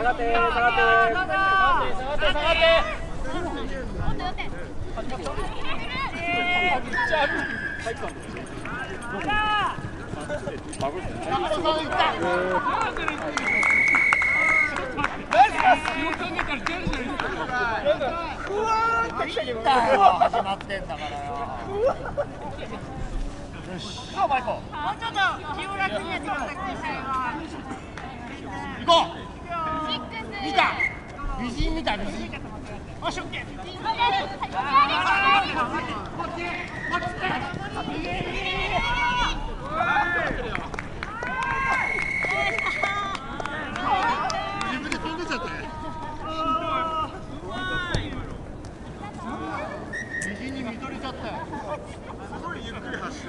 下がって下がって下がって。下がって。って。始まって。んだからよ。さあ、マイコ。もうちょっと気を楽にやって。ください。行こう。見た。美人見た、美人。よし、オッケー。自分で飛んでちゃった。よ。美人に見とれちゃった。よ。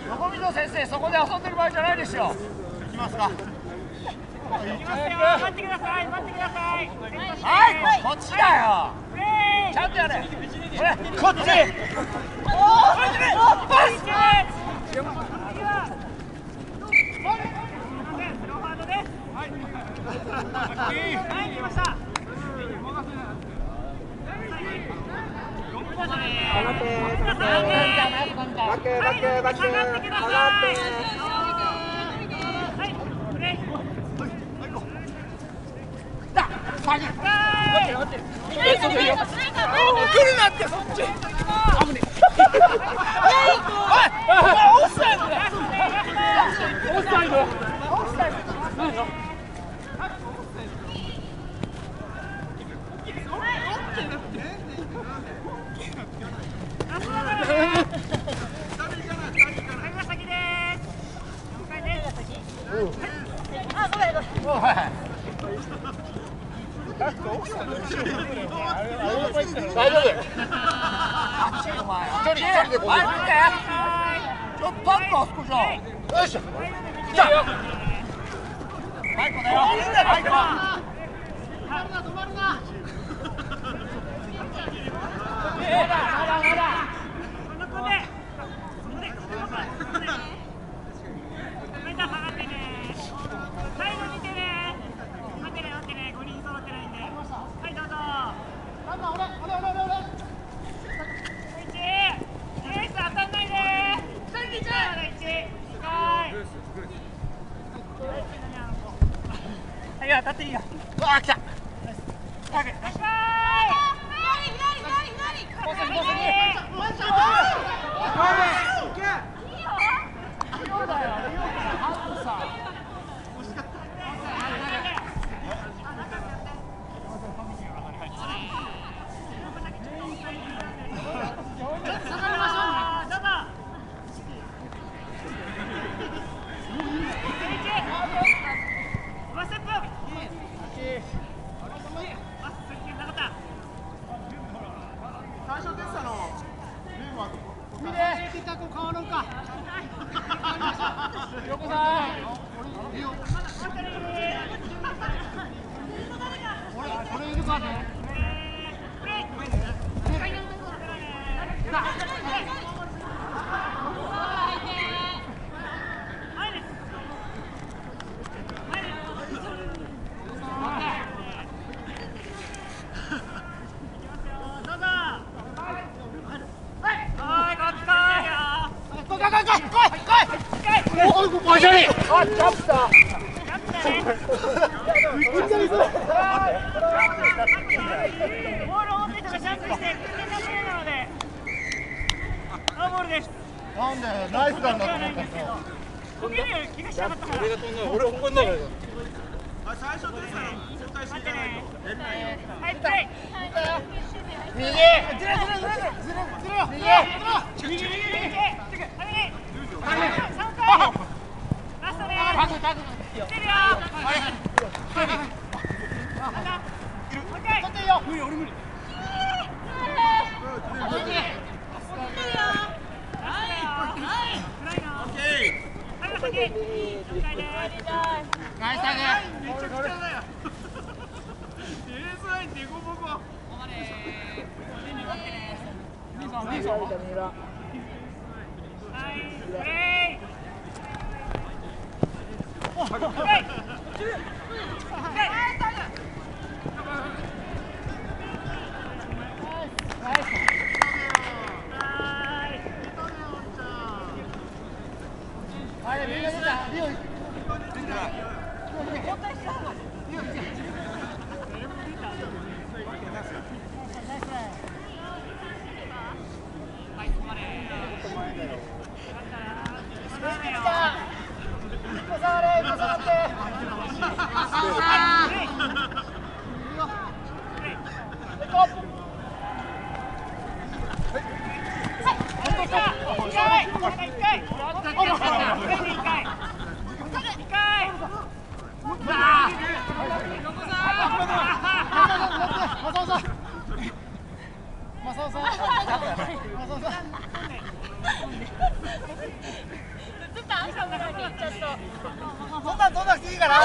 横溝先生、そこで遊んでる場合じゃないですよ。行きますか。待ってください、待ってください。はい、こっちだよ。しはい、プレイ。だ、下げ。えそっちいいよ来るなってそっち危ねえおいオフサイドだオフサイドオフサイド何のはい、が先です。了解です。あ、ごめん、ごめん。おい。大丈夫。あっちお前。一人一人でこう。前見て。ちょっとパッとあそこじゃん。よいしょ。来た。マイコだよ。マイコ。みんな下がってね。最後見てね。待ってね、待ってね。五人揃ってないんで。はい、どうぞ。一。エース当たんないで。三一。はい。はい、当たっていいよ。うわ、来た。タグ。よし。もう先もう先。横さこれいるかね。おいしょりあジャンプだボールを持っていたらジャンプして、決定プレーなので、ノーボールです。なんだよ、ナイスなんだと思ったんですよ。こける気がしなかったから。俺が飛んだ俺ここに乗る待ってね。はい、プレイ。右。右。右。右。右。三回。ラストね。タグタグ。来てるよ。まイスタグめちゃくちゃだよスラインデコボコまーはプレイプレイはい、みんな出た。んそんなくていいから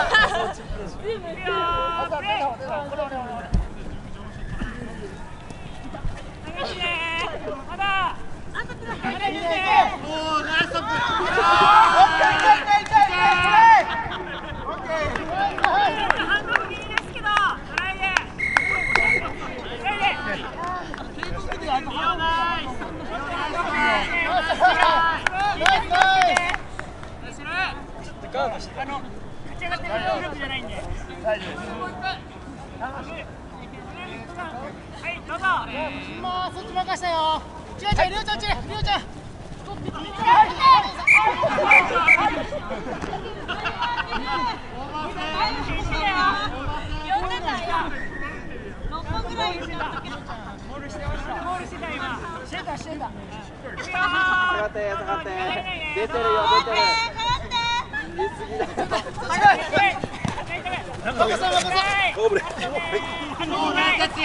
まあそっち任したよちゅうちゃんりょうちゃんちゅうりょうちゃん呼んでたよ。六本ぐらい言ってたけど。モールしたモールしてた今してたしてた下がって下がって出てるよ出てる言い過ぎだ。任さ任さオーブレだってナイスキャッチ